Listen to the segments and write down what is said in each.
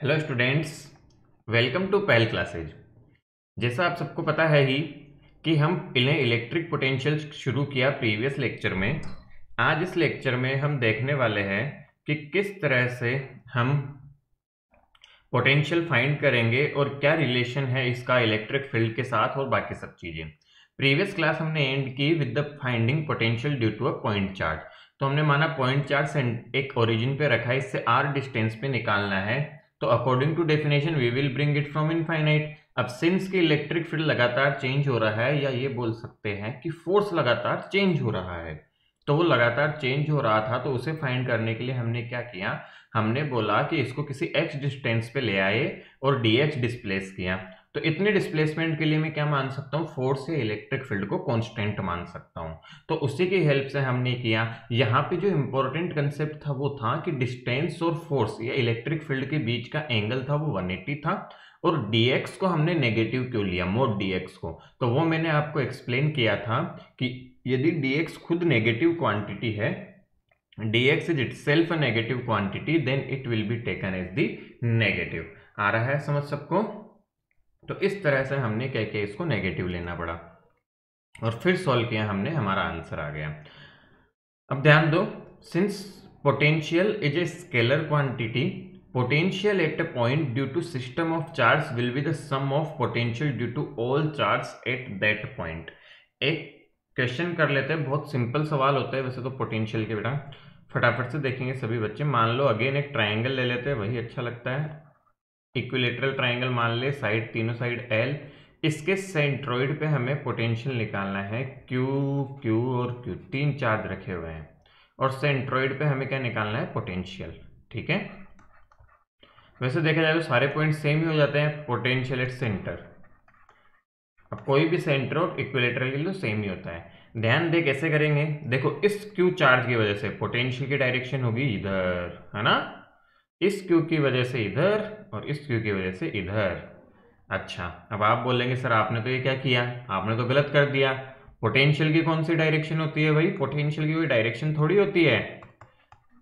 Hello students, welcome to Pahal classes. जैसा आप सबको पता है ही कि हम इन्हें इलेक्ट्रिक पोटेंशियल शुरू किया प्रीवियस लेक्चर में। आज इस लेक्चर में हम देखने वाले हैं कि किस तरह से हम पोटेंशियल फाइंड करेंगे और क्या रिलेशन है इसका इलेक्ट्रिक फ़ील्ड के साथ और बाकी सब चीज़ें। प्रीवियस क्लास हमने एंड की with the finding potential due to a point charge तो हमने माना पॉइंट चार्ज एक ओरिजिन पे रखा है, इससे आर डिस्टेंस पे निकालना है। तो according to definition we will bring it from infinite अब सिंस के इलेक्ट्रिक फ़ील्ड लगातार चेंज हो रहा है, या ये बोल सकते हैं कि फोर्स लगातार चेंज हो रहा है। तो वो लगातार चेंज हो रहा था तो उसे फाइंड करने के लिए हमने क्या किया? हमने बोला कि इसको किसी एक्स डिस्टेंस पे ले आए और डी एक्स डिस्प्लेस किया। तो इतने डिस्प्लेसमेंट के लिए मैं क्या मान सकता हूँ? फोर्स या इलेक्ट्रिक फ़ील्ड को कांस्टेंट मान सकता हूँ। तो उसी की हेल्प से हमने किया। यहाँ पे जो इंपॉर्टेंट कंसेप्ट था वो था कि डिस्टेंस और फोर्स या इलेक्ट्रिक फ़ील्ड के बीच का एंगल था वो 180 था और dx को हमने नेगेटिव क्यों लिया? मोड dx को। तो वो मैंने आपको एक्सप्लेन किया था कि यदि dx खुद नेगेटिव क्वांटिटी है, dx is itself negative quantity then it will be taken as the negative आ रहा है समझ सबको? तो इस तरह से हमने कह के इसको नेगेटिव लेना पड़ा। और फिर सॉल्व किया हमने, हमारा आंसर आ गया। अब ध्यान दो since potential is a scalar quantity potential at a point due to system of charge will be the sum of potential due to all charge at that point एक क्वेश्चन कर लेते हैं, बहुत सिंपल सवाल होता है वैसे तो पोटेंशियल के बेटा फटाफट से देखेंगे सभी बच्चे। मान लो अगेन एक ट्राइंगल ले लेते हैं, वही अच्छा लगता है। इक्विलेटरल ट्राइंगल मान ले, साइड तीनों साइड एल इसके सेंट्रोइड पे हमें पोटेंशियल निकालना है क्यू क्यू और क्यू तीन चार्ज रखे हुए हैं। और सेंट्रोइड पे हमें क्या निकालना है? पोटेंशियल, ठीक है? वैसे देखा जाए तो सारे पॉइंट सेम ही हो जाते हैं, पोटेंशियल एट सेंटर। अब कोई भी सेंटर और इक्विलेटरल के लिए सेम ही होता है। ध्यान दे कैसे करेंगे? देखो, इस क्यू चार्ज की वजह से, पोटेंशियल की डायरेक्शन होगी इधर, है ना? इस क्यू की वजह से इधर और इस क्यू की वजह से इधर। अच्छा अब आप बोलेंगे, सर, आपने तो ये क्या किया? आपने तो गलत कर दिया। पोटेंशियल की कौन सी डायरेक्शन होती है भाई? पोटेंशियल की कोई डायरेक्शन थोड़ी होती है।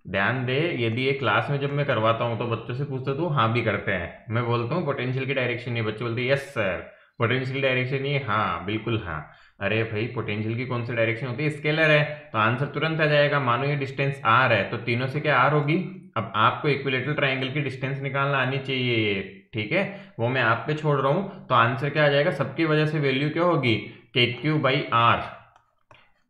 ध्यान दे, यदि ये क्लास में जब मैं करवाता हूँ तो बच्चों से पूछते तो हाँ भी करते हैं। मैं बोलता हूँ पोटेंशियल की डायरेक्शन ये बच्चे बोलते यस सर पोटेंशियल डायरेक्शन ये हाँ? बिल्कुल हाँ. अरे भाई पोटेंशियल की कौन सी डायरेक्शन होती है? स्केलर है। तो आंसर तुरंत आ जाएगा, मानो ये डिस्टेंस आर है तो तीनों से क्या आर होगी? अब आपको इक्विलेटरल ट्राइंगल की डिस्टेंस निकालना आनी चाहिए ठीक है? वो मैं आप पे छोड़ रहा हूँ तो आंसर क्या आ जाएगा? सबकी वजह से वैल्यू क्या होगी? के क्यू बाई आर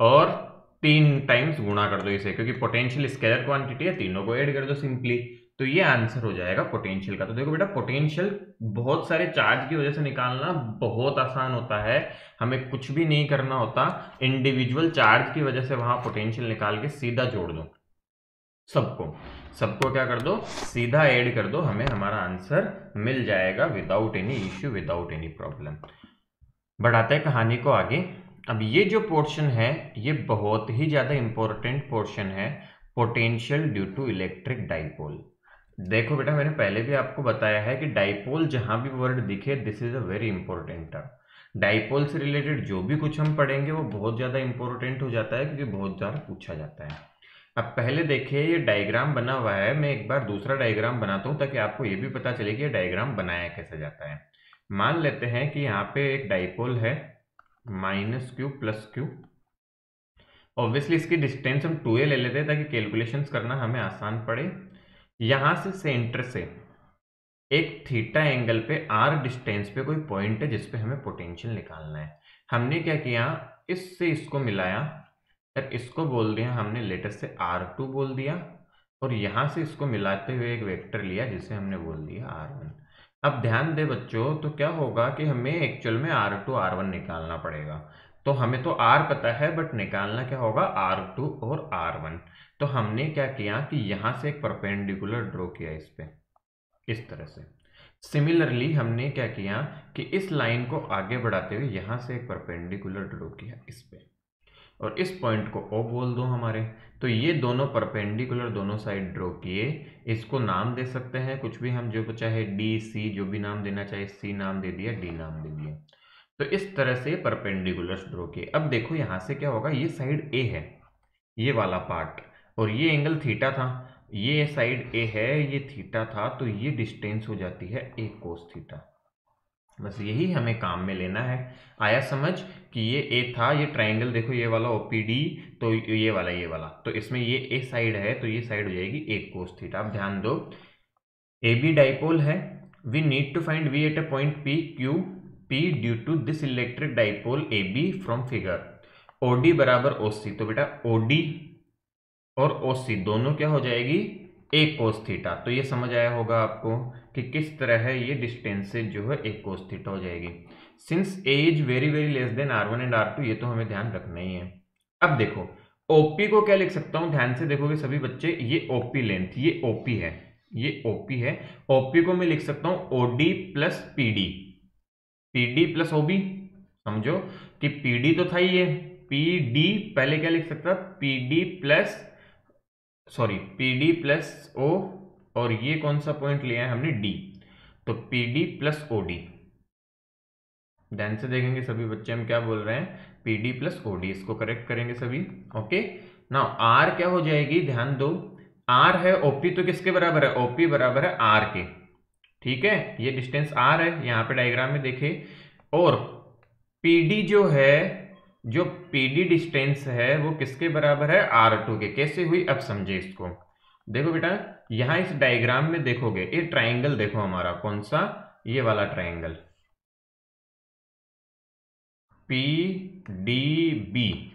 और तीन टाइम्स गुणा कर दो इसे, क्योंकि पोटेंशियल स्केलर क्वांटिटी है, तीनों को ऐड कर दो सिंपली तो ये आंसर हो जाएगा पोटेंशियल का। तो देखो बेटा पोटेंशियल बहुत सारे चार्ज की वजह से निकालना बहुत आसान होता है। हमें कुछ भी नहीं करना होता इंडिविजुअल चार्ज की वजह से वहाँ पोटेंशियल निकाल के सीधा जोड़ दो सबको। सबको क्या कर दो? सीधा ऐड कर दो। हमें हमारा आंसर मिल जाएगा without any issue without any problem बढ़ाते हैं कहानी को आगे। अब ये जो पोर्शन है, ये बहुत ही ज़्यादा इंपॉर्टेंट पोर्शन है potential due to electric dipole देखो बेटा, मैंने पहले भी आपको बताया है कि डाइपोल जहाँ भी वर्ड दिखे this is a very important term dipole से रिलेटेड जो भी कुछ हम पढ़ेंगे, वो बहुत ज़्यादा इंपॉर्टेंट हो जाता है, क्योंकि बहुत ज़्यादा पूछा जाता है। अब पहले देखिए, ये डायग्राम बना हुआ है। मैं एक बार दूसरा डायग्राम बनाता हूँ ताकि आपको ये भी पता चले कि ये डायग्राम बनाया कैसे जाता है। मान लेते हैं कि यहाँ पे एक डाइपोल है minus Q plus Q obviously इसकी डिस्टेंस हम टू ए ले लेते हैं ताकि कैलकुलेशन करना हमें आसान पड़े। यहाँ से सेंटर से एक थीटा एंगल पे आर डिस्टेंस पे कोई पॉइंट है जिसपे हमें पोटेंशियल निकालना है। हमने क्या किया? इससे इसको मिलाया। फिर इसको बोल दिया हमने लेटर से आर टू बोल दिया और यहाँ से इसको मिलाते हुए एक वेक्टर लिया जिसे हमने बोल दिया आर वन। अब ध्यान दे बच्चों तो क्या होगा कि हमें एक्चुअल में आर टू आर वन निकालना पड़ेगा। तो हमें तो आर पता है बट निकालना क्या होगा? आर टू और आर वन। तो हमने क्या किया कि यहाँ से एक परपेंडिकुलर ड्रॉ किया इस पर इस तरह से। सिमिलरली हमने क्या किया कि इस लाइन को आगे बढ़ाते हुए यहाँ से एक परपेंडिकुलर ड्रॉ किया इस पर और इस पॉइंट को ओ बोल दो हमारे। तो ये दोनों परपेंडिकुलर दोनों साइड ड्रॉ किए। इसको नाम दे सकते हैं, कुछ भी हम जो चाहे डी सी जो भी नाम देना चाहे सी नाम दे दिया डी नाम दे दिया। तो इस तरह से परपेंडिकुलर ड्रॉ किए। अब देखो यहाँ से क्या होगा, ये साइड ए है, ये वाला पार्ट और ये एंगल थीटा था, ये साइड ए है, ये थीटा था तो ये डिस्टेंस हो जाती है ए कोस थीटा बस यही हमें काम में लेना है। आया समझ कि ये ए था, ये ट्राइंगल देखो, ये वाला ओपीडी तो ये वाला ये वाला। तो इसमें ये ए साइड है तो ये साइड हो जाएगी ए कोस थीटा आप ध्यान दो ए बी डाइपोल है। We need to find V at a point P Q P due to this electric dipole A B from figure O D बराबर ओ सी तो बेटा ओ डी और ओ सी दोनों क्या हो जाएगी? ए कोस थीटा तो ये समझ आया होगा आपको कि किस तरह है ये डिस्टेंसेज जो है एक कोस थीटा हो जाएगी। Since A is very very less than R one and R two ये तो हमें ध्यान रखना ही है। अब देखो ओपी को क्या लिख सकता हूँ? ध्यान से देखोगे सभी बच्चे, ये ओपी लेंथ ये ओपी है, ये ओपी है। ओपी को मैं लिख सकता हूँ OD plus PD PD plus OB समझो कि पीडी तो था ही ये। पीडी पहले क्या लिख सकता? PD plus sorry P D plus O और ये कौन सा पॉइंट लिया है हमने? डी तो P D plus O D ध्यान से देखेंगे सभी बच्चे हम क्या बोल रहे हैं? P D plus O D इसको करेक्ट करेंगे सभी ओके ना आर क्या हो जाएगी? ध्यान दो। आर है ओपी तो किसके बराबर है? ओपी बराबर है आर के। ठीक है? ये डिस्टेंस आर है, यहाँ पे डायग्राम में देखे। और पीडी जो है जो पी डी डिस्टेंस है, वो किसके बराबर है? आर टू के। कैसे हुई? अब समझे इसको। देखो बेटा, यहाँ इस डायग्राम में देखोगे, ये ट्राइंगल देखो हमारा, कौन सा? ये वाला ट्राइंगल पी डी बी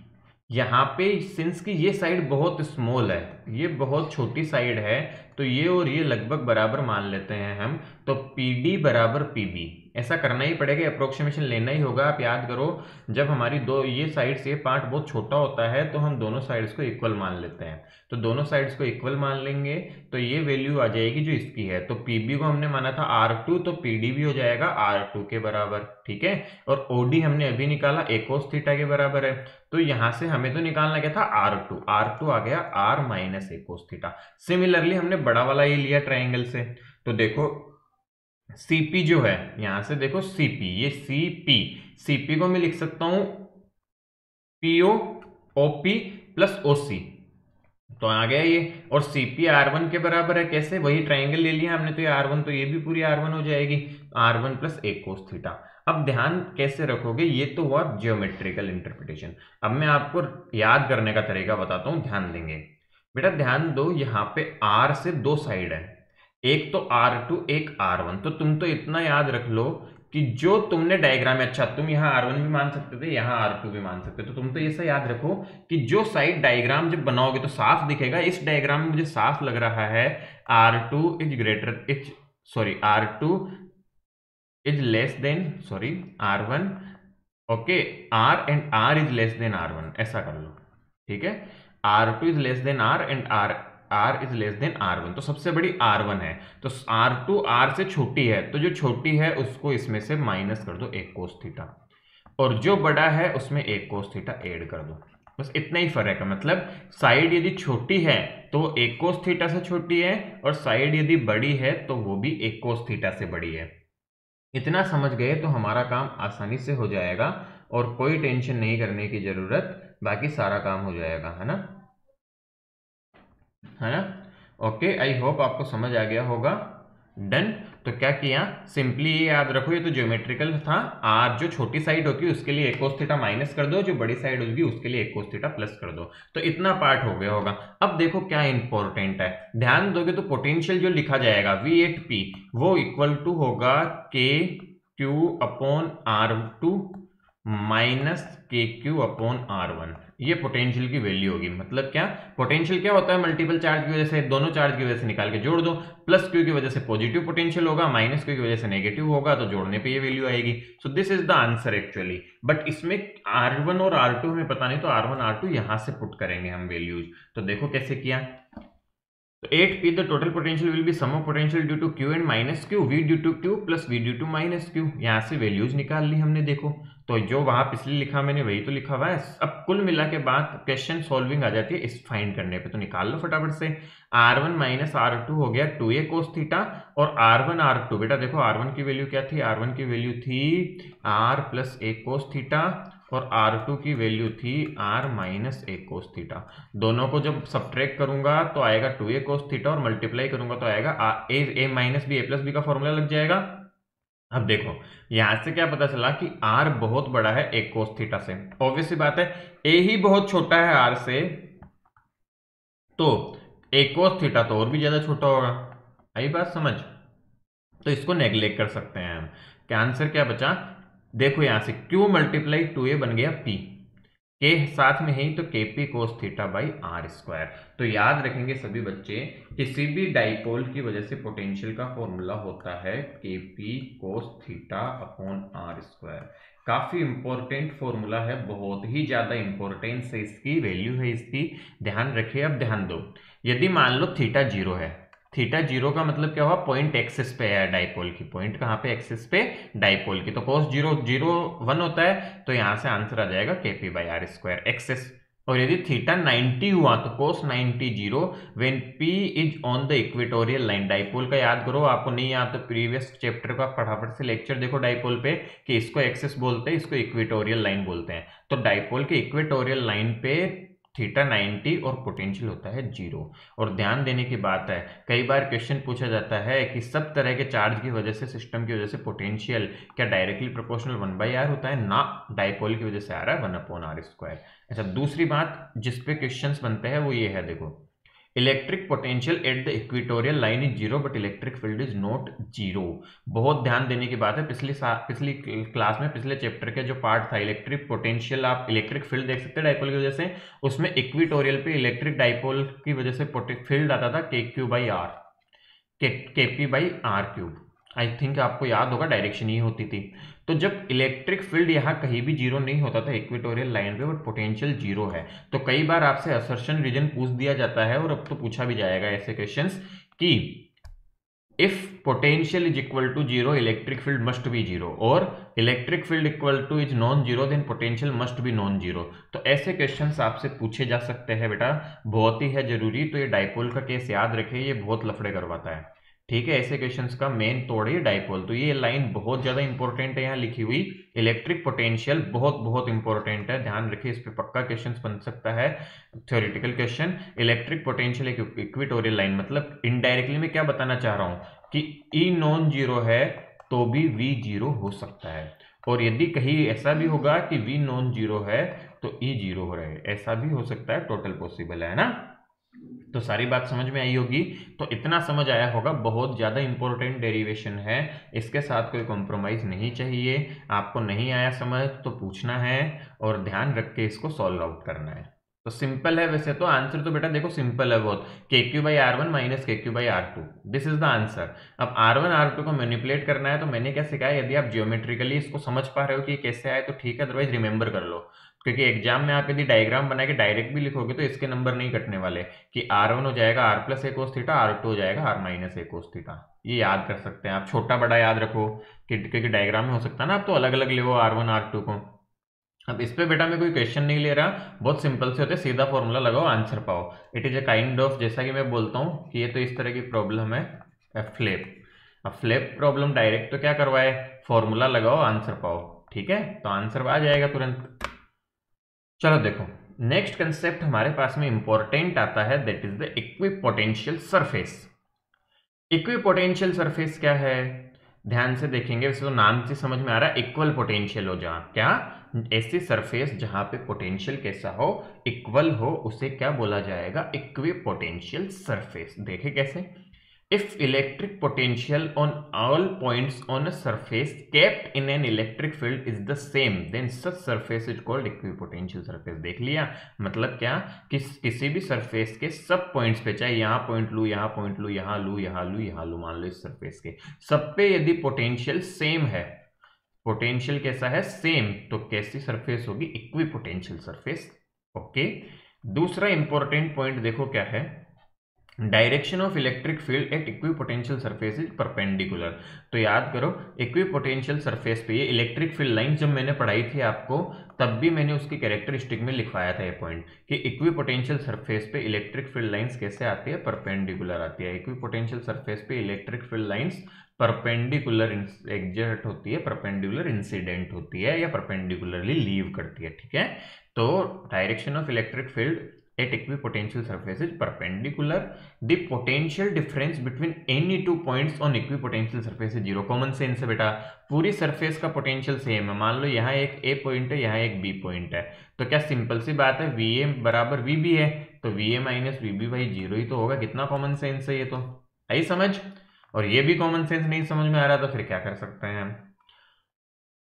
यहाँ पे सिंस की ये साइड बहुत स्मॉल है। ये बहुत छोटी साइड है तो ये और ये लगभग बराबर मान लेते हैं हम तो पी डी बराबर पी बी ऐसा करना ही पड़ेगा अप्रोक्सीमेशन लेना ही होगा। आप याद करो, जब हमारी दो, ये साइड से पार्ट बहुत छोटा होता है तो हम दोनों साइड्स को इक्वल मान लेते हैं। तो दोनों साइड्स को इक्वल मान लेंगे तो ये वैल्यू आ जाएगी जो इसकी है। तो पीबी को हमने माना था आर टू तो पी डी भी हो जाएगा आर टू के बराबर, ठीक है? और ओडी हमने अभी निकाला एकोस थीटा के बराबर है। तो यहाँ से हमें तो निकालना क्या था? आर टू आर टू आ गया R minus A cos theta similarly हमने बड़ा वाला ये लिया ट्राइंगल से। तो देखो सीपी जो है, यहाँ से देखो सीपी ये सीपी सीपी को मैं लिख सकता हूँ पीओ ओपी प्लस ओसी तो आ गया ये। और सीपी आर वन के बराबर है कैसे? वही ट्राइंगल ले लिया हमने तो ये आर वन तो ये भी पूरी आर वन हो जाएगी। आर वन प्लस एक कोस थीटा अब ध्यान कैसे रखोगे? ये तो हुआ जियोमेट्रिकल इंटरप्रिटेशन अब मैं आपको याद करने का तरीका बताता हूँ, ध्यान देंगे। बेटा ध्यान दो, यहाँ पे आर से दो साइड है। एक तो आर टू एक आर वन तो तुम तो इतना याद रख लो कि जो तुमने डायग्राम में अच्छा तुम यहाँ आर वन भी मान सकते थे, यहाँ आर टू भी मान सकते तो तुम तो ऐसा याद रखो कि जो साइड डायग्राम जब बनाओगे तो साफ़ दिखेगा। इस डायग्राम में मुझे साफ़ लग रहा है R two is greater is sorry R two is less than sorry R one okay R and R is less than R one ऐसा कर लो, ठीक है? R two is less than R and R R is less than R one तो सबसे बड़ी are one है। तो आर टू आर से छोटी है। तो जो छोटी है, उसको इसमें से माइनस कर दो, एक कोस थीटा और जो बड़ा है, उसमें एक कोस थीटा एड कर दो। बस इतना ही फ़र्क है। मतलब साइड यदि छोटी है तो वो एक कोस थीटा से छोटी है और साइड यदि बड़ी है तो वो भी एक कोस थीटा से बड़ी है। इतना समझ गए तो हमारा काम आसानी से हो जाएगा और कोई टेंशन नहीं करने की ज़रूरत। बाकी सारा काम हो जाएगा, है ना? है ना? ओके आई होप आपको समझ आ गया होगा। डन तो क्या किया? सिंपली ये याद रखो, ये तो ज्योमेट्रिकल था। आर जो छोटी साइड होगी उसके लिए एक थीटा माइनस कर दो। जो बड़ी साइड होगी, उसके लिए एक थीटा प्लस कर दो। तो इतना पार्ट हो गया होगा। अब देखो क्या इंपॉर्टेंट है। ध्यान दोगे तो पोटेंशियल जो लिखा जाएगा वी एट पी वो इक्वल टू होगा K Q upon R two minus K Q upon R one. ये पोटेंशियल की वैल्यू होगी। मतलब क्या? पोटेंशियल क्या होता है? मल्टीपल चार्ज की वजह से, दोनों चार्ज की वजह से निकाल के जोड़ दो। प्लस क्यू की वजह से पॉजिटिव पोटेंशियल होगा माइनस क्यू की वजह से नेगेटिव होगा तो जोड़ने पे ये वैल्यू आएगी। So this is the answer actually but इसमें आर वन और आर टू हमें पता नहीं तो आर वन, आर टू यहाँ से पुट करेंगे हम वैल्यूज़ तो देखो कैसे किया। तो 8p the total potential will be sum of potential due to Q and minus q, v due to q plus v due to minus q यहाँ से वैल्यूज़ निकाल ली हमने, देखो। तो जो वहाँ पिछले लिखा मैंने, वही तो लिखा हुआ है। अब कुल मिला के बाद क्वेश्चन सॉल्विंग आ जाती है इस फाइंड करने पे। तो निकाल लो फटाफट से। R one minus R two हो गया टू ए कोस थीटा और आर वन आर टू बेटा देखो आर वन की वैल्यू क्या थी? आर वन की वैल्यू थी R plus A cos theta और आर टू की वैल्यू थी R minus A cos theta दोनों को जब सब्ट्रैक्ट करूँगा तो आएगा टू ए कोस थीटा और मल्टीप्लाई करूँगा तो आएगा A minus B A plus B का फॉर्मूला लग जाएगा। अब देखो, यहाँ से क्या पता चला कि आर बहुत बड़ा है एक कोस थीटा से। ऑब्वियसली बात है ए ही बहुत छोटा है आर से तो एक कोस थीटा तो और भी ज़्यादा छोटा होगा। आई बात समझ? तो इसको नेग्लेक्ट कर सकते हैं हम। क्या आंसर क्या बचा? देखो यहाँ से क्यू मल्टीप्लाई टू ए बन गया p के साथ में ही तो K P cos theta by R square तो याद रखेंगे सभी बच्चे, किसी भी डाइपोल की वजह से पोटेंशियल का फॉर्मूला होता है K P cos theta upon R square काफ़ी इंपॉर्टेंट फॉर्मूला है, बहुत ही ज़्यादा इंपॉर्टेंस है इसकी वैल्यू है इसकी. ध्यान रखिए, अब ध्यान दो. यदि मान लो थीटा ज़ीरो है थीटा ज़ीरो का मतलब क्या हुआ? पॉइंट एक्सिस पे है डाइपोल की। पॉइंट कहाँ पे? एक्सिस पे डाइपोल की। तो कोस ज़ीरो ज़ीरो वन होता है तो यहाँ से आंसर आ जाएगा K P by R square axis और यदि थीटा 90 हुआ तो cos 90 zero when P is on the equatorial line dipole का याद करो, आपको नहीं याद तो प्रीवियस चैप्टर का फटाफट से लेक्चर देखो डाइपोल पे, कि इसको एक्सिस बोलते हैं, इसको इक्वेटोरियल लाइन बोलते हैं। तो डाइपोल के इक्वेटोरियल लाइन पे थीटा 90 और पोटेंशियल होता है ज़ीरो। और ध्यान देने की बात है, कई बार क्वेश्चन पूछा जाता है कि सब तरह के चार्ज की वजह से, सिस्टम की वजह से पोटेंशियल क्या directly proportional one by R होता है, ना डाइपोल की वजह से आ रहा है वन अपॉन आर स्क्वायर। अच्छा दूसरी बात जिसपे क्वेश्चन बनते हैं वो ये है, देखो electric potential at the equatorial line is zero but electric field is not zero बहुत ध्यान देने की बात है। पिछली पिछली क्लास में, पिछले चैप्टर के जो पार्ट था इलेक्ट्रिक पोटेंशियल आप इलेक्ट्रिक फ़ील्ड देख सकते हैं डाइपोल की वजह से। उसमें इक्विटोरियल पे इलेक्ट्रिक डाइपोल की वजह से फ़ील्ड आता था K Q by R K P by R cube I think आपको याद होगा डायरेक्शन ही होती थी। तो जब इलेक्ट्रिक फ़ील्ड यहाँ कहीं भी ज़ीरो नहीं होता था इक्वेटोरियल लाइन पे बट पोटेंशियल ज़ीरो है तो कई बार आपसे असर्शन रीजन पूछ दिया जाता है और अब तो पूछा भी जाएगा ऐसे क्वेश्चन कि if potential is equal to zero electric field must be zero और electric field equal to is non zero then potential must be non zero तो ऐसे क्वेश्चंस आपसे पूछे जा सकते हैं बेटा, बहुत ही है ज़रूरी तो ये डाइपोल का केस याद रखे ये बहुत लफड़े करवाता है। ठीक है, ऐसे क्वेश्चंस का मेन तोड़ है डाइपोल तो ये लाइन बहुत ज़्यादा इंपॉर्टेंट है यहाँ लिखी हुई। इलेक्ट्रिक पोटेंशियल बहुत बहुत इंपॉर्टेंट है। ध्यान रखिए, इस पर पक्का क्वेश्चन बन सकता है। थ्योरेटिकल क्वेश्चन इलेक्ट्रिक पोटेंशियल एक इक्विटोरियल लाइन मतलब इनडायरेक्टली मैं क्या बताना चाह रहा हूँ कि ई नॉन ज़ीरो है तो भी वी ज़ीरो हो सकता है। और यदि कहीं ऐसा भी होगा कि वी नॉन ज़ीरो है तो ई ज़ीरो हो रहे ऐसा भी हो सकता है टोटल पॉसिबल है ना? तो सारी बात समझ में आई होगी। तो इतना समझ आया होगा, बहुत ज़्यादा इंपॉर्टेंट डेरिवेशन है। इसके साथ कोई कॉम्प्रोमाइज़ नहीं चाहिए। आपको नहीं आया समझ तो पूछना है और ध्यान रख के इसको सॉल्व आउट करना है। तो सिंपल है वैसे तो। आंसर तो बेटा देखो सिंपल है बहुत। K Q by R one minus K Q by R two this is the answer अब आर वन आर टू को मैनिपुलेट करना है तो मैंने क्या सिखाया? यदि आप जियोमेट्रिकली इसको समझ पा रहे हो कि कैसे आए तो ठीक है अदरवाइज़ रिमेंबर कर लो। क्योंकि एग्ज़ाम में आप यदि डायग्राम बना के डायरेक्ट भी लिखोगे तो इसके नंबर नहीं कटने वाले। कि आर वन हो जाएगा R plus A cos theta R two हो जाएगा R minus A cos theta ये याद कर सकते हैं आप। छोटा बड़ा याद रखो कि क्योंकि डायग्राम में हो सकता है ना आप तो अलग अलग ले आर वन आर टू को। अब इस पे बेटा मैं कोई क्वेश्चन नहीं ले रहा। बहुत सिंपल से होते सीधा फॉर्मूला लगाओ आंसर पाओ। It is a kind of जैसा कि मैं बोलता हूँ कि ये तो इस तरह की प्रॉब्लम है। फ्लैप अब फ्लैप प्रॉब्लम डायरेक्ट तो क्या करवाए? फॉर्मूला लगाओ आंसर पाओ। ठीक है? तो आंसर आ जाएगा तुरंत। चलो देखो नेक्स्ट कंसेप्ट हमारे पास में इंपॉर्टेंट आता है that is the equipotential surface equipotential surface क्या है? ध्यान से देखेंगे, वैसे तो नाम से समझ में आ रहा है इक्वल पोटेंशियल हो जहाँ, क्या? ऐसी सरफेस जहाँ पे पोटेंशियल कैसा हो इक्वल हो, उसे क्या बोला जाएगा? इक्विपोटेंशियल सरफेस देखे कैसे? If electric potential on all points on a surface kept in an electric field is the same, then such surface is called equipotential surface. देख लिया? मतलब क्या? कि किसी भी सरफेस के सब पॉइंट्स पे, चाहे यहाँ पॉइंट लू, यहाँ पॉइंट लू, यहाँ लू यहाँ लू यहाँ लू, मान लो इस सरफेस के, सब पे यदि पोटेंशियल सेम है पोटेंशियल कैसा है? सेम तो कैसी सरफेस होगी? इक्विपोटेंशियल सरफेस ओके दूसरा इंपॉर्टेंट पॉइंट देखो क्या है? Direction of electric field at equipotential surface is perpendicular तो याद करो इक्विपोटेंशियल सरफेस पे ये इलेक्ट्रिक फ़ील्ड लाइन जब मैंने पढ़ाई थी आपको, तब भी मैंने उसकी कैरेक्टरिस्टिक में लिखवाया था ये पॉइंट कि इक्विपोटेंशियल सरफेस पे इलेक्ट्रिक फ़ील्ड लाइंस कैसे आती है? परपेंडिकुलर आती है। इक्विपोटेंशियल सरफेस पे electric field lines perpendicular exert होती है परपेंडिकुलर इंसिडेंट होती है या परपेंडिकुलरली लीव करती है, ठीक है? तो direction of electric field at equipotential surface is perpendicular. The potential difference between any two points on equipotential surface is zero. Common sense है बेटा। पूरी सरफेस का पोटेंशियल सेम है। मान लो यहाँ एक ए पॉइंट है, यहाँ एक बी पॉइंट है। तो क्या सिंपल सी बात है? वी ए बराबर वी बी है। तो V A minus V B by zero ही तो होगा। कितना कॉमन सेंस है ये तो? आई समझ? और ये भी कॉमन सेंस नहीं समझ में आ रहा तो फिर क्या कर सकते हैं हम?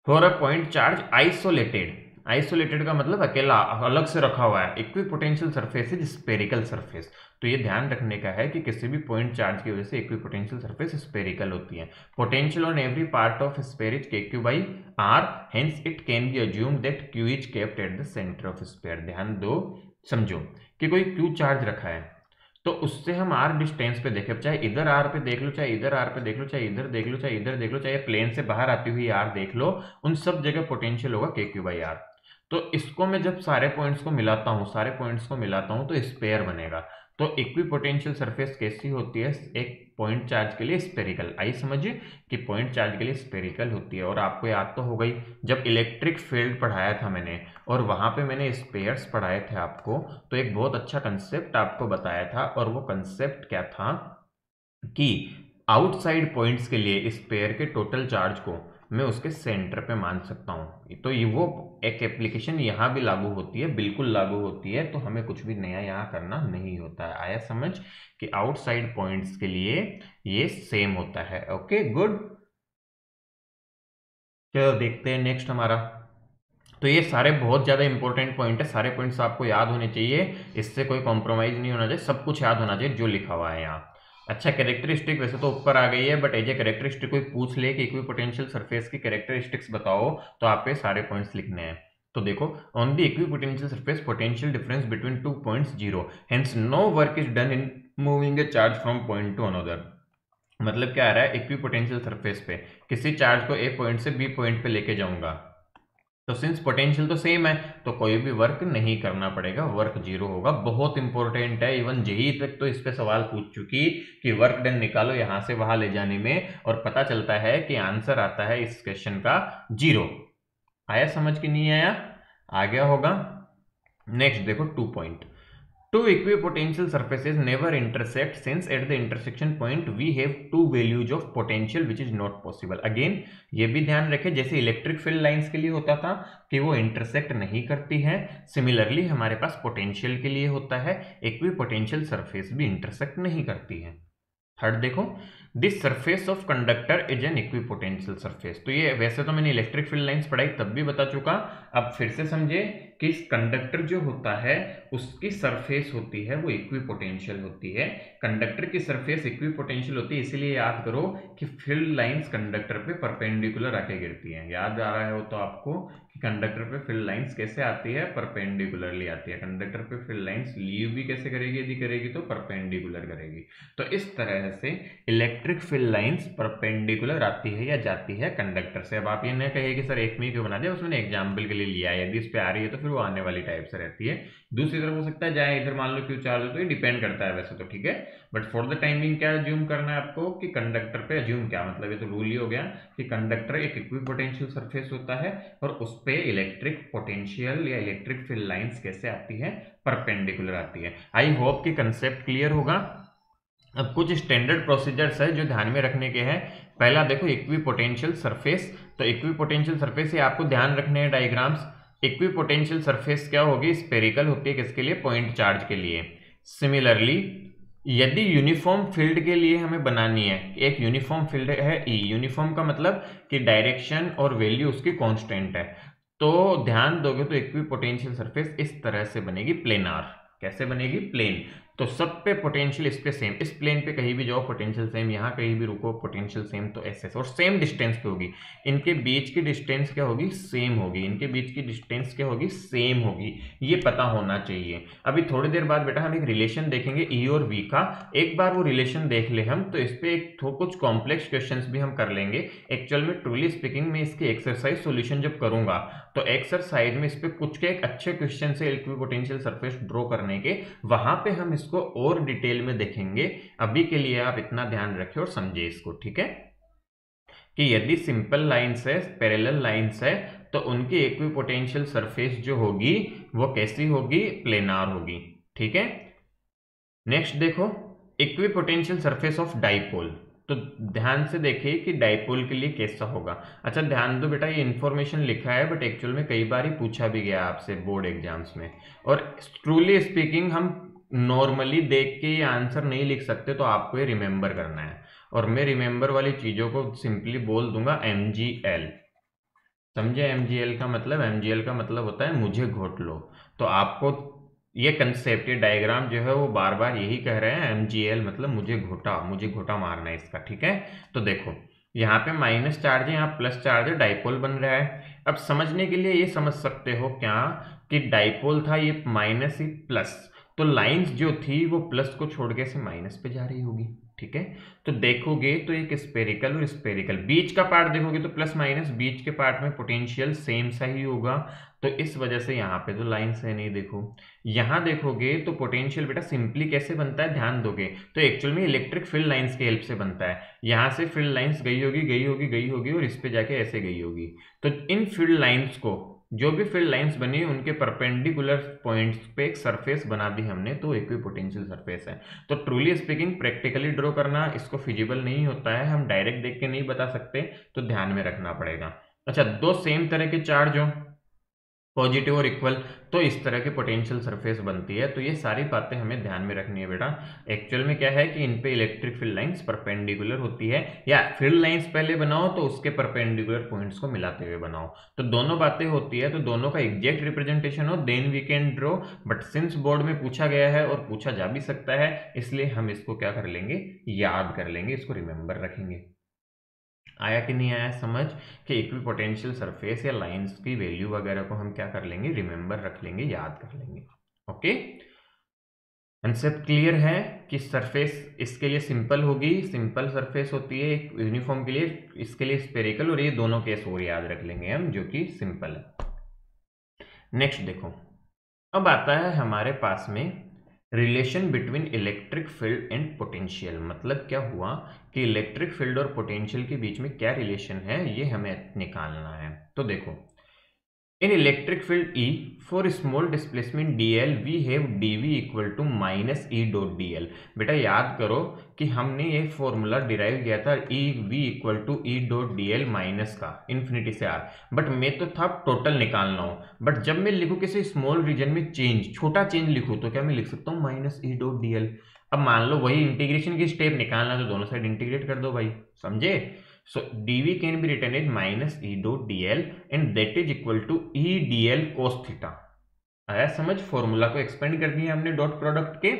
For a point charge isolated isolated का मतलब अकेला, अलग से रखा हुआ है। Equipotential surface is spherical surface तो ये ध्यान रखने का है कि किसी भी पॉइंट चार्ज की वजह से इक्वी पोटेंशियल सरफेस स्पेरिकल होती है। Potential on every part of sphere is K Q by R hence it can be assume that Q is kept at the centre of sphere ध्यान दो, समझो कि कोई क्यू चार्ज रखा है। तो उससे हम आर डिस्टेंस पे देखें। चाहे इधर आर पे देख लो, चाहे इधर आर पे देख लो, चाहे इधर देख लो, चाहे इधर देख लो, चाहे प्लेन से बाहर आती हुई आर देख लो, उन सब जगह पोटेंशियल होगा के क्यू बाई आर तो इसको मैं जब सारे पॉइंट्स को मिलाता हूँ, सारे पॉइंट्स को मिलाता हूँ तो स्पेयर बनेगा। तो इक्वी पोटेंशियल सरफेस कैसी होती है? एक पॉइंट चार्ज के लिए स्पेरिकल आई समझिए कि पॉइंट चार्ज के लिए स्पेरिकल होती है और आपको याद तो हो गई जब इलेक्ट्रिक फ़ील्ड पढ़ाया था मैंने और वहाँ पे मैंने स्पेयर्स पढ़ाए थे आपको तो एक बहुत अच्छा कंसेप्ट आपको बताया था और वो कंसेप्ट क्या था कि आउटसाइड पॉइंट्स के लिए स्पेयर के टोटल चार्ज को मैं उसके सेंटर पे मान सकता हूँ। तो ये वो एक एप्लीकेशन यहाँ भी लागू होती है, बिल्कुल लागू होती है तो हमें कुछ भी नया यहाँ करना नहीं होता है। आया समझ कि आउटसाइड पॉइंट्स के लिए ये सेम होता है। ओके गुड चलो देखते हैं नेक्स्ट हमारा। तो ये सारे बहुत ज़्यादा इंपॉर्टेंट पॉइंट है, सारे पॉइंट्स आपको याद होने चाहिए। इससे कोई कॉम्प्रोमाइज़ नहीं होना चाहिए, सब कुछ याद होना चाहिए जो लिखा हुआ है यहाँ। अच्छा कैरेक्टरिस्टिक वैसे तो ऊपर आ गई है बट एज ए कैरेक्टरिस्टिक कोई पूछ ले कि इक्वी पोटेंशियल सरफेस की कैरेक्टरिस्टिक्स बताओ तो आपके सारे पॉइंट्स लिखने हैं। तो देखो on the equipotential surface potential difference between two points zero hence no work is done in moving a charge from point to another मतलब क्या आ रहा है? इक्वी पोटेंशियल सरफेस पे। किसी चार्ज को ए पॉइंट से बी पॉइंट पे लेके जाऊँगा। तो सिंस पोटेंशियल तो सेम है तो कोई भी वर्क नहीं करना पड़ेगा वर्क ज़ीरो होगा। बहुत इंपॉर्टेंट है। इवन जेई तक तो इस पर सवाल पूछ चुकी कि वर्क डन निकालो यहाँ से वहाँ ले जाने में, और पता चलता है कि आंसर आता है इस क्वेश्चन का ज़ीरो आया समझ के नहीं आया? आ गया होगा। नेक्स्ट देखो two point Two equipotential surfaces never intersect since at the intersection point we have two values of potential which is not possible. Again ये भी ध्यान रखें जैसे इलेक्ट्रिक फ़ील्ड लाइंस के लिए होता था कि वो इंटरसेक्ट नहीं करती है सिमिलरली हमारे पास पोटेंशियल के लिए होता है इक्वी पोटेंशियल सरफेस भी इंटरसेक्ट नहीं करती है थर्ड देखो this surface of conductor is an equipotential surface तो ये वैसे तो मैंने इलेक्ट्रिक फ़ील्ड लाइंस पढ़ाई, तब भी बता चुका। अब फिर से समझे कि कंडक्टर जो होता है, उसकी सरफेस होती है, वो इक्वी पोटेंशियल होती है। कंडक्टर की सरफेस इक्वी पोटेंशियल होती है, इसीलिए याद करो कि फ़ील्ड लाइंस कंडक्टर पे परपेंडिकुलर आके गिरती हैं। याद आ रहा है हो तो आपको कि कंडक्टर पे फ़ील्ड लाइंस कैसे आती है? परपेंडिकुलरली आती है। कंडक्टर पे फ़ील्ड लाइंस लीव भी कैसे करेगी? यदि करेगी तो परपेंडिकुलर करेगी। तो इस तरह से इलेक्ट्रिक फ़ील्ड लाइंस परपेंडिकुलर आती है या जाती है कंडक्टर से। अब आप ये न कहिए कि सर एक में क्यों बना दिया, उसमें एग्ज़ाम्पल के लिए लिया है। यदि इस पर आ रही है तो फिर वो आने वाली टाइप से रहती है। दूसरी तरफ़ हो सकता है, जाए इधर मान लो क्यों चार्ज हो तो ये डिपेंड करता है वैसे तो ठीक है? बट फॉर द टाइमिंग क्या अज्यूम करना है आपको कि कंडक्टर पे अज्यूम क्या? मतलब ये तो रूल ही हो गया कि कंडक्टर एक इक्वी पोटेंशियल सरफेस होता है और उस पर इलेक्ट्रिक पोटेंशियल या इलेक्ट्रिक फ़ील्ड लाइन्स कैसे आती है? परपेंडिकुलर आती है। आई होप कि कंसेप्ट क्लियर होगा। अब कुछ स्टैंडर्ड प्रोसीजर्स है जो ध्यान में रखने के हैं। पहला देखो इक्वी पोटेंशियल सरफेस तो इक्वी पोटेंशियल सरफेस ये आपको ध्यान रखने हैं डायग्राम्स इक्वी पोटेंशियल सरफेस क्या होगी? स्पेरिकल होती है किसके लिए? पॉइंट चार्ज के लिए। सिमिलरली यदि यूनिफॉर्म फ़ील्ड के लिए हमें बनानी है एक यूनिफॉर्म फ़ील्ड है ई e, यूनिफॉर्म का मतलब कि डायरेक्शन और वैल्यू उसकी कांस्टेंट है। तो ध्यान दोगे तो इक्वी पोटेंशियल सरफेस इस तरह से बनेगी प्लेनार कैसे बनेगी? प्लेन तो सब पे पोटेंशियल इस पे सेम इस प्लेन पे कहीं भी जाओ पोटेंशियल सेम यहाँ कहीं भी रुको पोटेंशियल सेम तो ऐसे और सेम डिस्टेंस पे होगी। इनके बीच की डिस्टेंस क्या होगी? सेम होगी। इनके बीच की डिस्टेंस क्या होगी? सेम होगी। ये पता होना चाहिए। अभी थोड़ी देर बाद बेटा हम एक रिलेशन देखेंगे ई e और वी का। एक बार वो रिलेशन देख ले हम तो इस पर एक कुछ कॉम्प्लेक्स क्वेश्चन भी हम कर लेंगे। एक्चुअल में ट्रूली स्पीकिंग में इसकी एक्सरसाइज सोल्यूशन जब करूँगा तो एक्सरसाइज में इस पर कुछ के एक अच्छे क्वेश्चन से पोटेंशियल सरफेस ड्रॉ करने के, वहाँ पर हम इस इसको और डिटेल में देखेंगे। अभी के लिए आप इतना ध्यान रखें और समझे इसको, ठीक है? कि यदि सिंपल लाइन्स है, पैरेलल लाइन्स है तो उनकी इक्वी पोटेंशियल सरफेस जो होगी, वो कैसी होगी? प्लेनार होगी, ठीक है? नेक्स्ट देखो equipotential surface of dipole. तो ध्यान से देखिए कि डाइपोल के लिए कैसा होगा। अच्छा ध्यान दो बेटा, ये इन्फॉर्मेशन लिखा है, बट एक्चुअल में कई बार ही पूछा भी गया आपसे बोर्ड एग्ज़ाम्स में। और ट्रूली स्पीकिंग हम नॉर्मली देख के ये आंसर नहीं लिख सकते तो आपको ये रिमेंबर करना है। और मैं रिमेंबर वाली चीज़ों को सिंपली बोल दूँगा एम जी एल समझे? एम जी एल का मतलब एम जी एल का मतलब होता है मुझे घोट लो। तो आपको ये कंसेप्ट डायग्राम जो है वो बार बार यही कह रहे हैं एम जी एल मतलब मुझे घोटा मुझे घोटा मारना है इसका, ठीक है? तो देखो, यहाँ पे माइनस चार्ज है, यहाँ प्लस चार्ज है डाइपोल बन रहा है। अब समझने के लिए ये समझ सकते हो क्या कि डाइपोल था ये माइनस ही प्लस तो लाइंस जो थी वो प्लस को छोड़ के से माइनस पे जा रही होगी, ठीक है? तो देखोगे तो एक स्पेरिकल और स्पेरिकल बीच का पार्ट देखोगे तो प्लस माइनस, बीच के पार्ट में पोटेंशियल सेम सा ही होगा। तो इस वजह से यहाँ पे तो लाइन से नहीं, देखो। यहाँ देखोगे तो पोटेंशियल बेटा सिंपली कैसे बनता है? ध्यान दोगे। तो एक्चुअल में इलेक्ट्रिक फ़ील्ड लाइंस की हेल्प से बनता है। यहाँ से फ़ील्ड लाइंस गई होगी गई होगी गई होगी और इस पर जाके ऐसे गई होगी। तो इन फ़ील्ड लाइन्स को जो भी फ़ील्ड लाइंस बनी उनके परपेंडिकुलर पॉइंट्स पे एक सरफेस बना दी हमने तो इक्वी पोटेंशियल सरफेस है। तो ट्रूली स्पीकिंग प्रैक्टिकली ड्रॉ करना इसको फिजिबल नहीं होता है, हम डायरेक्ट देख के नहीं बता सकते तो ध्यान में रखना पड़ेगा। अच्छा दो सेम तरह के चार्ज हो। पॉजिटिव और इक्वल तो इस तरह की पोटेंशियल सरफेस बनती है। तो ये सारी बातें हमें ध्यान में रखनी है बेटा। एक्चुअल में क्या है कि इन पे इलेक्ट्रिक फ़ील्ड लाइंस परपेंडिकुलर होती है, या फ़ील्ड लाइंस पहले बनाओ तो उसके परपेंडिकुलर पॉइंट्स को मिलाते हुए बनाओ। तो दोनों बातें होती है तो दोनों का एग्जैक्ट रिप्रेजेंटेशन हो then we can draw but since board में पूछा गया है और पूछा जा भी सकता है, इसलिए हम इसको क्या कर लेंगे? याद कर लेंगे, इसको रिमेंबर रखेंगे। आया कि नहीं आया, समझ कि इक्वी पोटेंशियल सरफेस या लाइंस की वैल्यू वगैरह को हम क्या कर लेंगे? रिमेंबर रख लेंगे, याद कर लेंगे। ओके कंसेप्ट क्लियर है कि सरफेस इसके लिए सिंपल होगी। सिंपल सरफेस होती है एक यूनिफॉर्म के लिए, इसके लिए स्पेरिकल और ये दोनों केस और याद रख लेंगे हम, जो कि सिंपल है। नेक्स्ट देखो। अब आता है हमारे पास में relation between electric field and potential. मतलब क्या हुआ कि इलेक्ट्रिक फ़ील्ड और पोटेंशियल के बीच में क्या रिलेशन है, ये हमें निकालना है। तो देखो In electric field E, for small displacement dl, we have dv equal to minus e dot dl. बेटा याद करो कि हमने ये फॉर्मूला डिराइव किया था E V equal to E dot D L minus का इन्फिनिटी से आर बट मैं तो था टोटल निकालना हो। बट जब मैं लिखूँ किसी स्मॉल रीजन में चेंज छोटा चेंज लिखूँ तो क्या मैं लिख सकता हूँ minus E dot D L अब मान लो वही इंटीग्रेशन की स्टेप निकालना तो दोनों साइड इंटीग्रेट कर दो भाई। समझे? So, dv can be written as minus e dot dl and that is equal to e dl cos theta. आया, समझ? फॉर्मूला को एक्सपेंड कर दिया हमने डॉट प्रोडक्ट के।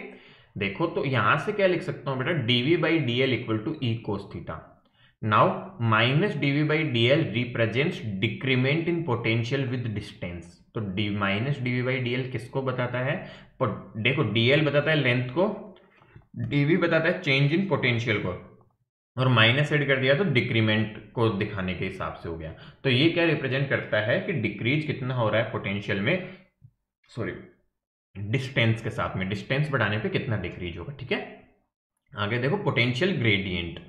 देखो तो यहाँ से क्या लिख सकता हूँ बेटा? dv by D L equal to E cos theta now minus DV by D L represents decrement in potential with distance तो D minus DV by D L किसको बताता है? देखो डीएल बताता है लेंथ को डीवी बताता है चेंज इन पोटेंशियल को। और माइनस एड कर दिया तो डिक्रीमेंट को दिखाने के हिसाब से हो गया। तो ये क्या रिप्रेजेंट करता है कि डिक्रीज कितना हो रहा है पोटेंशियल में, सॉरी, डिस्टेंस के साथ में, डिस्टेंस बढ़ाने पे कितना डिक्रीज होगा, ठीक है? आगे देखो, पोटेंशियल ग्रेडियंट,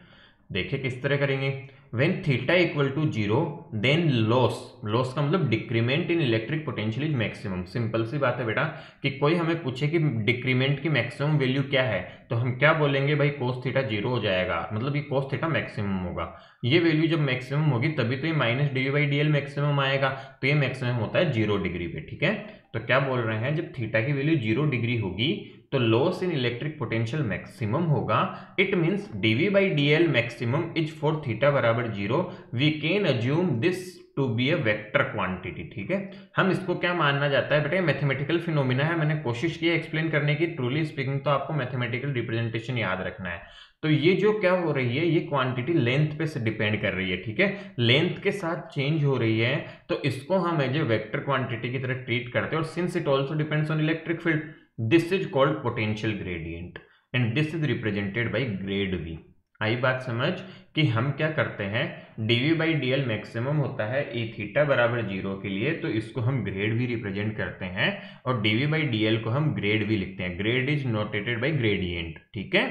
देखिए किस तरह करेंगे। When theta equal to zero then loss loss का मतलब decrement in electric potential is maximum simple सी बात है बेटा कि कोई हमें पूछे कि डिक्रीमेंट की मैक्सिमम वैल्यू क्या है तो हम क्या बोलेंगे भाई? कोस थीटा ज़ीरो हो जाएगा। मतलब ये कोस थीटा मैक्सिमम होगा। ये वैल्यू जब मैक्सिमम होगी, तभी तो ये minus D by D L maximum आएगा। तो ये मैक्सिमम होता है ज़ीरो डिग्री पे, ठीक है? तो क्या बोल रहे हैं? जब थीटा की वैल्यू ज़ीरो डिग्री होगी तो loss in electric potential maximum होगा। It means DV by D L maximum is for theta बराबर zero we can assume this to be a vector quantity ठीक है? हम इसको क्या मानना जाता है? बेटे मैथमेटिकल फिनोमिना है। मैंने कोशिश की एक्सप्लेन करने की। ट्रूली स्पीकिंग तो आपको मैथमेटिकल रिप्रेजेंटेशन याद रखना है। तो ये जो क्या हो रही है, ये क्वांटिटी लेंथ पे से डिपेंड कर रही है, ठीक है? लेंथ के साथ चेंज हो रही है तो इसको हम एज ए वेक्टर क्वांटिटी की तरह ट्रीट करते हैं। और since it also depends on electric field this is called potential gradient and this is represented by grad V आई बात समझ कि हम क्या करते हैं? DV by D L maximum होता है ई थीटा बराबर ज़ीरो के लिए तो इसको हम ग्रेड भी रिप्रेजेंट करते हैं और डीवी बाई डी एल को हम ग्रेड भी लिखते हैं। Grad is notated by gradient ठीक है?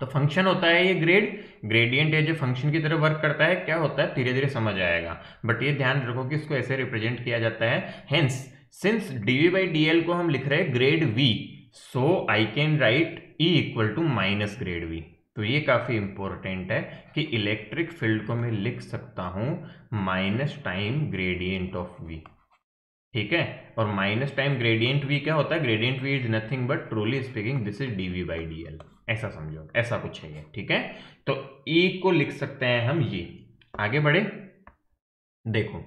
तो फ़ंक्शन होता है ये ग्रेड ग्रेडियंट है जो फ़ंक्शन की तरह वर्क करता है, क्या होता है? धीरे धीरे समझ आएगा। बट ये ध्यान रखो कि इसको ऐसे रिप्रेजेंट किया जाता है। Hence since DV by D L को हम लिख रहे हैं grad V so I can write E equal to minus grad V तो ये काफ़ी इंपॉर्टेंट है कि इलेक्ट्रिक फ़ील्ड को मैं लिख सकता हूँ minus time gradient of V ठीक है? और माइनस टाइम ग्रेडियंट वी क्या होता है? Gradient V is nothing but truly speaking this is D V by D L ऐसा समझो, ऐसा कुछ है ये, ठीक है? तो ई e को लिख सकते हैं हम ये। आगे बढ़े। देखो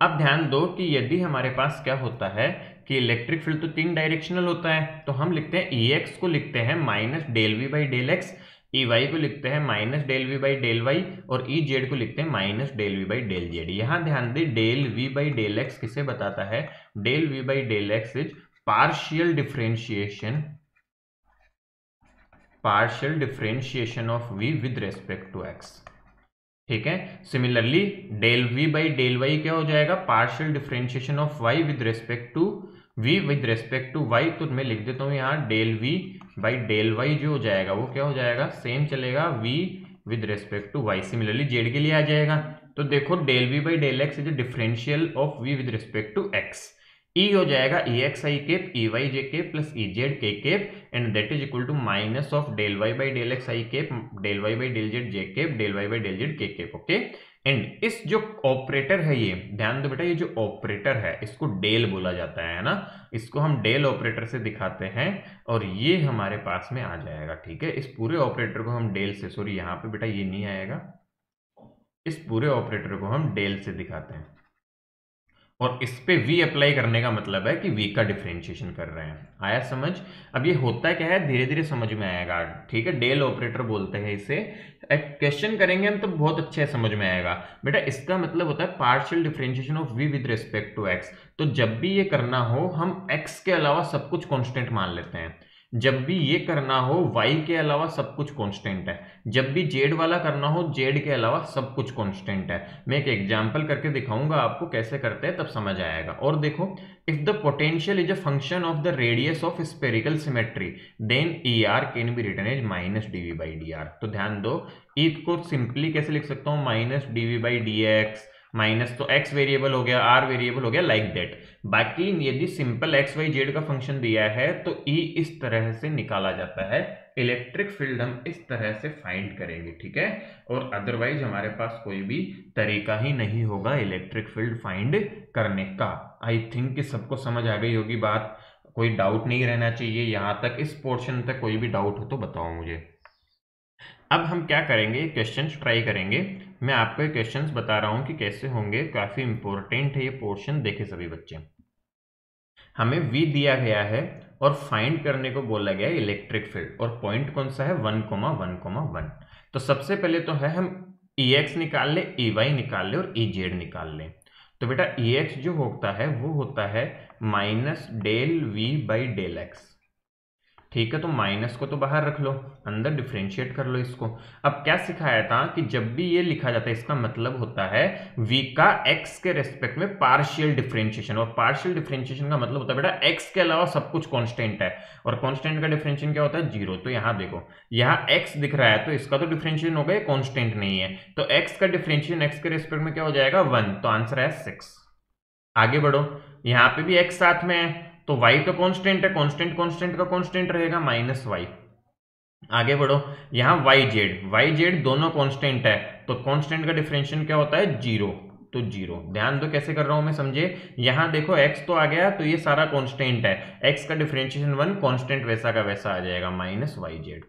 अब ध्यान दो कि यदि हमारे पास क्या होता है कि इलेक्ट्रिक फ़ील्ड तो तीन डायरेक्शनल होता है तो हम लिखते हैं ई एक्स को लिखते हैं minus del V by del X E Y को लिखते हैं minus del V by del Y और ई e जेड को लिखते हैं minus del V by del Z यहाँ ध्यान दें, del V by del X किसे बताता है? Del V by del X is partial differentiation partial differentiation of v with respect to x ठीक है? Similarly del V by del Y क्या हो जाएगा? Partial differentiation of Y with respect to V with respect to Y तो मैं लिख देता हूँ यहाँ del V by del Y जो हो जाएगा, वो क्या हो जाएगा? सेम चलेगा V with respect to Y similarly Z के लिए आ जाएगा। तो देखो del V by del X is differential of V with respect to x. E e हो जाएगा E X I cap E Y J cap plus E Z K cap and that is equal to minus of del Y by del X I cap del Y by del Z J cap del Y by del Z K cap okay and इस जो operator है ये, ध्यान दो बेटा, ये जो operator है, इसको डेल बोला जाता है ना? इसको हम डेल ऑपरेटर से दिखाते हैं और ये हमारे पास में आ जाएगा, ठीक है? इस पूरे ऑपरेटर को हम डेल से सॉरी यहाँ पे बेटा ये नहीं आएगा। इस पूरे ऑपरेटर को हम डेल से दिखाते हैं। और इस पे v अप्लाई करने का मतलब है कि v का डिफ्रेंशिएशन कर रहे हैं। आया समझ? अब ये होता क्या है? धीरे धीरे समझ में आएगा। ठीक है? डेल ऑपरेटर बोलते हैं इसे। क्वेश्चन करेंगे हम तो बहुत अच्छे समझ में आएगा। बेटा, इसका मतलब होता है partial differentiation of v with respect to x तो जब भी ये करना हो, हम x के अलावा सब कुछ कॉन्स्टेंट मान लेते हैं। जब भी ये करना हो, y के अलावा सब कुछ कांस्टेंट है। जब भी z वाला करना हो, z के अलावा सब कुछ कांस्टेंट है। मैं एक एग्जांपल करके दिखाऊँगा आपको कैसे करते हैं, तब समझ आएगा। और देखो if the potential is a function of the radius of spherical symmetry then E R can be written as minus D V by D R तो ध्यान दो ई e को सिंपली कैसे लिख सकता हूँ? Minus D V by D X minus तो X variable हो गया, r वेरिएबल हो गया लाइक like दैट बाकी यदि सिंपल एक्स वाई जेड का फ़ंक्शन दिया है तो ई E इस तरह से निकाला जाता है। इलेक्ट्रिक फ़ील्ड हम इस तरह से फाइंड करेंगे, ठीक है? और अदरवाइज़ हमारे पास कोई भी तरीका ही नहीं होगा इलेक्ट्रिक फ़ील्ड फाइंड करने का। आई थिंक कि सबको समझ आ गई होगी बात। कोई डाउट नहीं रहना चाहिए। यहाँ तक इस पोर्शन तक कोई भी डाउट हो तो बताओ मुझे। अब हम क्या करेंगे? क्वेश्चन ट्राई करेंगे। मैं आपको क्वेश्चन बता रहा हूँ कि कैसे होंगे। काफ़ी इंपॉर्टेंट है ये पोर्शन देखे सभी बच्चे। हमें वी दिया गया है और फाइंड करने को बोला गया है इलेक्ट्रिक फ़ील्ड और पॉइंट कौन सा है? One comma one comma one तो सबसे पहले तो है हम ई एक्स निकाल लें ई वाई निकाल लें और ई जेड निकाल लें। तो बेटा ई एक्स जो होता है, वो होता है minus del V by del X ठीक है तो माइनस को तो बाहर रख लो, अंदर डिफ्रेंशिएट कर लो इसको। अब क्या सिखाया था कि जब भी ये लिखा जाता है, इसका मतलब होता है v का x के रेस्पेक्ट में पार्शियल डिफ्रेंशिएशन और पार्शियल डिफ्रेंशिएशन का मतलब होता है, बेटा, x के अलावा सब कुछ कांस्टेंट है। और कांस्टेंट का डिफ्रेंशिएशन क्या होता है? ज़ीरो तो यहाँ देखो, यहाँ x दिख रहा है तो इसका तो डिफ्रेंशिएशन हो गया कॉन्स्टेंट नहीं है। तो एक्स का डिफ्रेंशिएशन एक्स के रेस्पेक्ट में क्या हो जाएगा? वन तो आंसर है सिक्स आगे बढ़ो। यहाँ पे भी एक्स साथ में है। तो y तो कांस्टेंट है कांस्टेंट कांस्टेंट का कांस्टेंट रहेगा माइनस वाई आगे बढ़ो, यहाँ वाई जेड वाई जेड दोनों कांस्टेंट है तो कांस्टेंट का डिफरेंशियल क्या होता है? ज़ीरो तो ज़ीरो ध्यान दो कैसे कर रहा हूँ मैं, समझे? यहाँ देखो x तो आ गया तो ये सारा कांस्टेंट है। x का डिफरेंशिएशन वन कांस्टेंट वैसा का वैसा आ जाएगा माइनस वाई जेड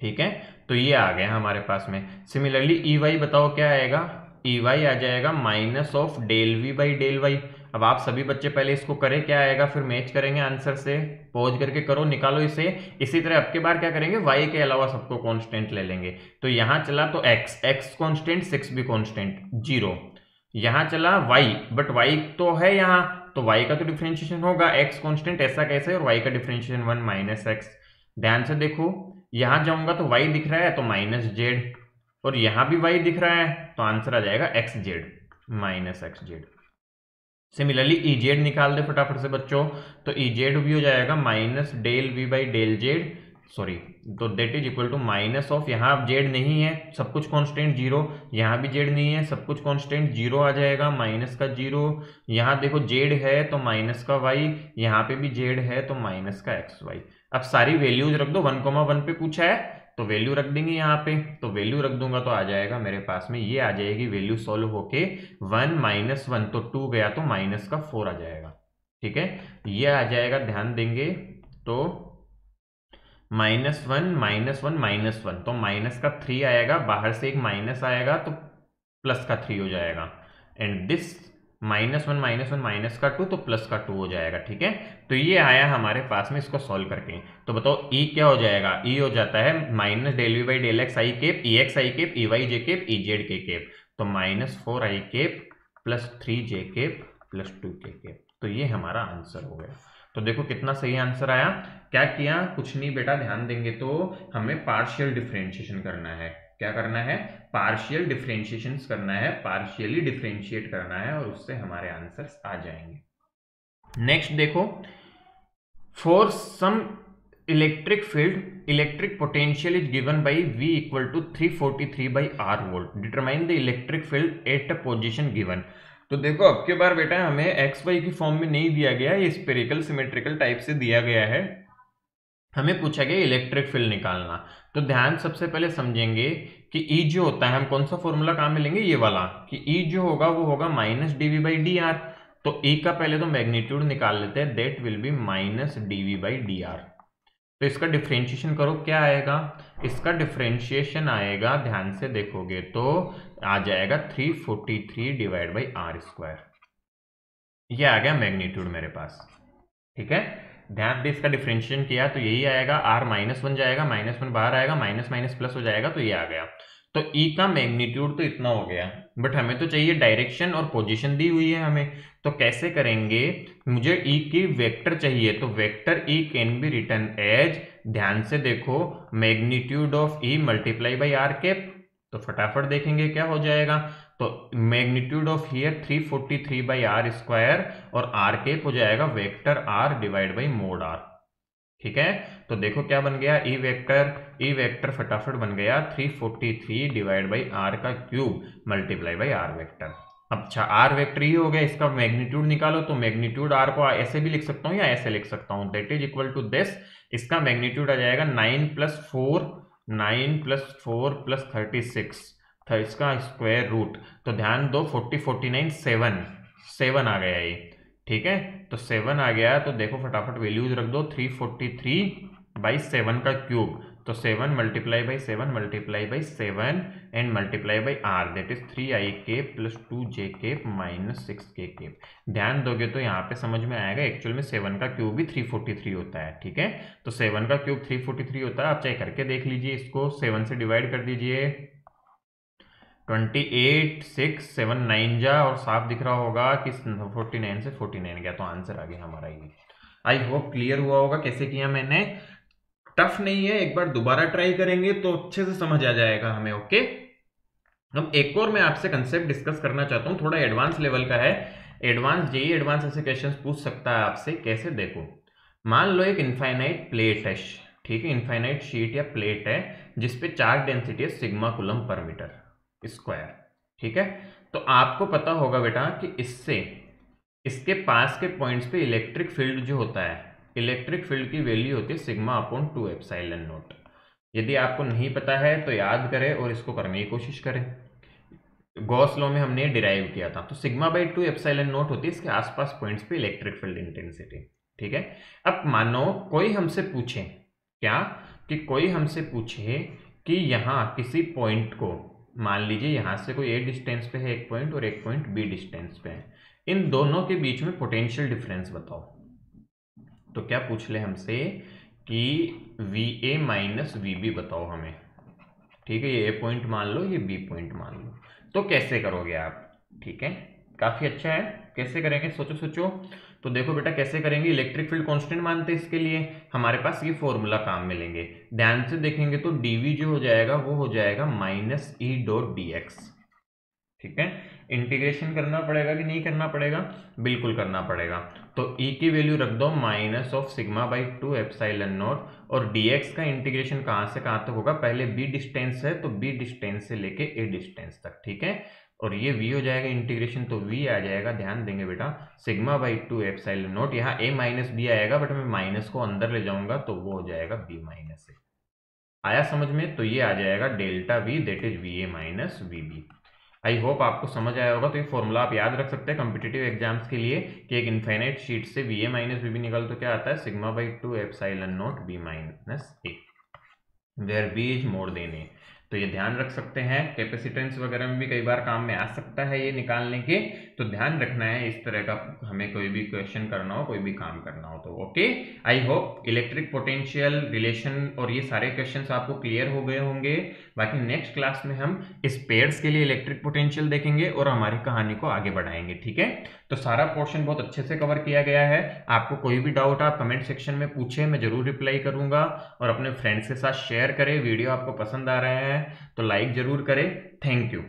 ठीक है? तो ये आ गया हमारे पास में। सिमिलरली ई वाई बताओ क्या आएगा? ई वाई आ जाएगा minus of del V by del Y अब आप सभी बच्चे पहले इसको करें, क्या आएगा? फिर मैच करेंगे आंसर से पॉज करके करो, निकालो इसे। इसी तरह अब के बार क्या करेंगे? वाई के अलावा सबको कांस्टेंट ले लेंगे। तो यहाँ चला तो एक्स एक्स कांस्टेंट सिक्स भी कांस्टेंट ज़ीरो यहाँ चला वाई बट वाई तो है यहाँ। तो वाई का तो डिफ्रेंशिएशन होगा। एक्स कॉन्स्टेंट ऐसा कैसे? और वाई का डिफ्रेंशिएशन वन माइनस एक्स ध्यान से देखो, यहाँ जाऊँगा तो वाई दिख रहा है तो माइनस जेड और यहाँ भी वाई दिख रहा है तो आंसर आ जाएगा X Z minus X Z similarly E Z निकाल दे फटाफट से बच्चों। तो ई जेड भी हो जाएगा minus del V by del Z sorry तो that is equal to minus of यहाँ अब जेड नहीं है, सब कुछ कांस्टेंट ज़ीरो यहाँ भी जेड नहीं है, सब कुछ कांस्टेंट ज़ीरो आ जाएगा माइनस का ज़ीरो यहाँ देखो जेड है तो माइनस का वाई यहाँ पे भी जेड है तो माइनस का एक्स वाई अब सारी वैल्यूज़ रख दो वन कोमा वन पे पूछा है। तो वैल्यू रख देंगे यहाँ पे। तो वैल्यू रख दूँगा तो आ जाएगा मेरे पास में, ये आ जाएगी वैल्यू सॉल्व होके वन माइनस वन तो टू गया तो माइनस का फोर आ जाएगा। ठीक है? ये आ जाएगा, ध्यान देंगे तो minus one minus one minus one तो माइनस का थ्री आएगा, बाहर से एक माइनस आएगा तो प्लस का थ्री हो जाएगा। And this minus one minus one, minus का टू तो प्लस का टू हो जाएगा, ठीक है? तो ये आया हमारे पास में, इसको सॉल्व करके। तो बताओ ई e क्या हो जाएगा? ई e हो जाता है minus del V by del X I cap E X I cap E Y J cap E Z K cap. तो minus four I cap, plus three J cap, plus two K cap. तो ये हमारा answer हो गया। तो देखो कितना सही आंसर आया। क्या किया? कुछ नहीं बेटा, ध्यान देंगे तो हमें पार्शियल डिफ्रेंशिएशन करना है। क्या करना है? पार्शियल डिफ्रेंशिएशन करना है पार्शियली डिफ्रेंशिएट करना है और उससे हमारे आंसर्स आ जाएँगे। नेक्स्ट देखो for some electric field electric potential is given by V equal to 343 by R volt determine the electric field at a position given तो देखो, अब के बार बेटा हमें एक्स वाई की फॉर्म में नहीं दिया गया, ये स्पेरिकल सिमेट्रिकल टाइप से दिया गया है। हमें पूछा गया इलेक्ट्रिक फ़ील्ड निकालना। तो ध्यान सबसे पहले समझेंगे कि ई e जो होता है, हम कौन सा फॉर्मूला काम में लेंगे? ये वाला, कि ई e जो होगा, वो होगा minus D V by D R तो ई e का पहले तो मैग्नीट्यूड निकाल लेते हैं that will be minus D V by D R तो इसका डिफ्रेंशिएशन करो, क्या आएगा? इसका डिफ्रेंशिएशन आएगा, ध्यान से देखोगे तो आ जाएगा 343 डिवाइड बाई आर स्क्वायर यह आ गया मैग्नीट्यूड मेरे पास, ठीक है? ध्यान दे इसका डिफ्रेंशिएशन किया तो यही आएगा आर माइनस वन जाएगा माइनस वन बाहर आएगा माइनस माइनस प्लस हो जाएगा तो ये आ गया। तो ई e का मैग्नीट्यूड तो इतना हो गया बट हमें तो चाहिए डायरेक्शन और पोजीशन दी हुई है हमें। तो कैसे करेंगे? मुझे ई e की वेक्टर चाहिए तो vector E can be written as ध्यान से देखो magnitude of E multiply by R cap तो फटाफट देखेंगे क्या हो जाएगा। तो magnitude of here 343 forty three by R square और आर केप हो जाएगा vector R divide by mod R. ठीक है? तो देखो क्या बन गया? ई वेक्टर ई वेक्टर फटाफट बन गया 343 forty three divide by R का cube multiply by R vector. अच्छा आर वेक्टर ही हो गया, इसका मैग्नीट्यूड निकालो तो मैग्नीट्यूड आर को ऐसे भी लिख सकता हूँ या ऐसे लिख सकता हूँ? That is equal to this इसका मैग्नीट्यूड आ जाएगा nine plus four nine plus four plus thirty six था, इसका स्क्वायर रूट तो ध्यान दो forty forty nine seven seven आ गया ये, ठीक है? तो सेवन आ गया तो देखो फटाफट वैल्यूज़ रख दो three forty three by seven का क्यूब तो seven multiply by seven multiply by seven and multiply by R that is three I K plus two जे के माइनस सिक्स के के ध्यान दोगे तो यहाँ पे समझ में आएगा एक्चुअल में सेवन का क्यूब भी थ्री फोर्टी थ्री होता है, ठीक है? तो सेवन का क्यूब थ्री फोर्टी थ्री होता है, आप चाहे करके देख लीजिए इसको। सेवन से डिवाइड कर दीजिए। Twenty eight six seven nine जा, और साफ़ दिख रहा होगा कि फोर्टी नाइन से फोर्टी नाइन गया तो आंसर आ गया हमारा ये। आई होप क्लियर हुआ होगा कैसे किया मैंने। टफ नहीं है, एक बार दोबारा ट्राई करेंगे तो अच्छे से समझ आ जाएगा हमें ओके अब एक और मैं आपसे कंसेप्ट डिस्कस करना चाहता हूँ, थोड़ा एडवांस लेवल का है। एडवांस जेई एडवांस ऐसे क्वेश्चन पूछ सकता है आपसे, कैसे देखो? मान लो एक इनफाइनाइट प्लेट है, ठीक है? इनफाइनाइट शीट या प्लेट है, जिसपे चार्ज डेंसिटी है sigma coulomb per metre square, ठीक है? तो आपको पता होगा बेटा कि इससे, इसके पास के पॉइंट्स पे इलेक्ट्रिक फ़ील्ड जो होता है, इलेक्ट्रिक फ़ील्ड की वैल्यू होती है sigma upon two epsilon naught. यदि आपको नहीं पता है तो याद करें और इसको करने की कोशिश करें। गॉस लॉ में हमने डिराइव किया था तो sigma by two epsilon naught होती है इसके आसपास पॉइंट्स पे इलेक्ट्रिक फ़ील्ड इंटेंसिटी, ठीक है? अब मानो कोई हमसे पूछे, क्या कि कोई हमसे पूछे कि यहाँ किसी पॉइंट को मान लीजिए यहाँ से कोई ए डिस्टेंस पे है एक पॉइंट और एक पॉइंट बी डिस्टेंस पे है। इन दोनों के बीच में पोटेंशियल डिफरेंस बताओ। तो क्या पूछ ले हमसे कि V A minus V B बताओ हमें। ठीक है, ये ए पॉइंट मान लो, ये बी पॉइंट मान लो। तो कैसे करोगे आप? ठीक है, काफ़ी अच्छा है। कैसे करेंगे? सोचो सोचो। तो देखो बेटा, कैसे करेंगे? इलेक्ट्रिक फ़ील्ड कांस्टेंट मानते हैं इसके लिए। हमारे पास ये फॉर्मूला काम में लेंगे ध्यान से देखेंगे तो डीवी जो हो जाएगा, वो हो जाएगा माइनस ई डॉट डी ठीक है? इंटीग्रेशन करना पड़ेगा कि नहीं करना पड़ेगा? बिल्कुल करना पड़ेगा। तो ई की वैल्यू रख दो minus of sigma by two epsilon naught और dx का इंटीग्रेशन कहाँ से कहाँ तक तो होगा? पहले b डिस्टेंस है तो b डिस्टेंस से लेके a डिस्टेंस तक। ठीक है? और ये v हो जाएगा इंटीग्रेशन तो v आ जाएगा, ध्यान देंगे बेटा sigma by two epsilon naught यहाँ ए माइनस बी आएगा बट मैं माइनस को अंदर ले जाऊँगा तो वो हो जाएगा b माइनस ए आया समझ में? तो ये आ जाएगा delta V that is V A minus V B I hope आपको समझ आया होगा तो ये फॉर्मूला आप याद रख सकते हैं कॉम्पिटेटिव एग्ज़ाम्स के लिए, कि एक इन्फाइनाइट शीट से V A minus V B निकल तो क्या आता है? Sigma by two epsilon naught B minus A where B is more than A तो ये ध्यान रख सकते हैं। कैपेसिटेंस वगैरह में भी कई बार काम में आ सकता है ये निकालने के। तो ध्यान रखना है, इस तरह का हमें कोई भी क्वेश्चन करना हो, कोई भी काम करना हो तो okay I hope electric potential relation और ये सारे क्वेश्चन आपको क्लियर हो गए होंगे। बाकी नेक्स्ट क्लास में हम इस पेयर्स के लिए इलेक्ट्रिक पोटेंशियल देखेंगे और हमारी कहानी को आगे बढ़ाएँगे, ठीक है? तो सारा पोर्शन बहुत अच्छे से कवर किया गया है। आपको कोई भी डाउट आप कमेंट सेक्शन में पूछे, मैं ज़रूर रिप्लाई करूँगा और अपने फ्रेंड्स के साथ शेयर करें। वीडियो आपको पसंद आ रहे हैं तो लाइक ज़रूर करें। Thank you